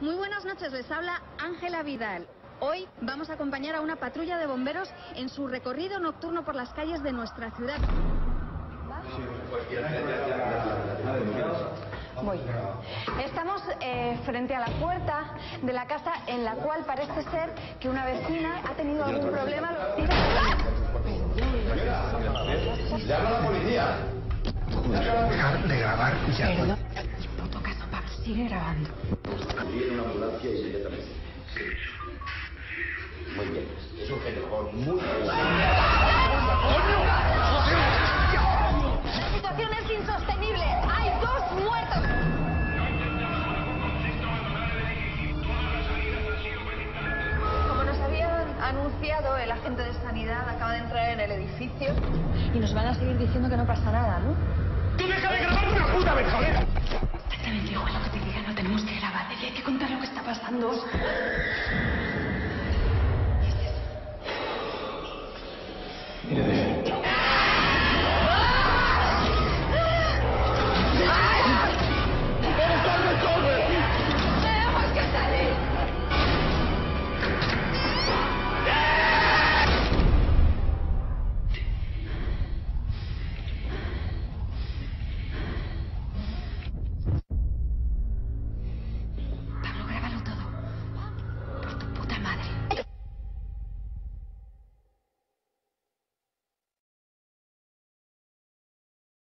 Muy buenas noches, les habla Ángela Vidal. Hoy vamos a acompañar a una patrulla de bomberos en su recorrido nocturno por las calles de nuestra ciudad. Voy. Estamos eh, frente a la puerta de la casa en la cual parece ser que una vecina ha tenido algún problema. ¡Llama a la policía! Dejar de grabar ya. Sigue grabando. Viene una ambulancia inmediatamente. Muy bien. Es un genio muy La situación es insostenible. Hay dos muertos. Como nos habían anunciado, el agente de sanidad acaba de entrar en el edificio y nos van a seguir diciendo que no pasa nada, ¿no? Valeria, hay que contar lo que está pasando.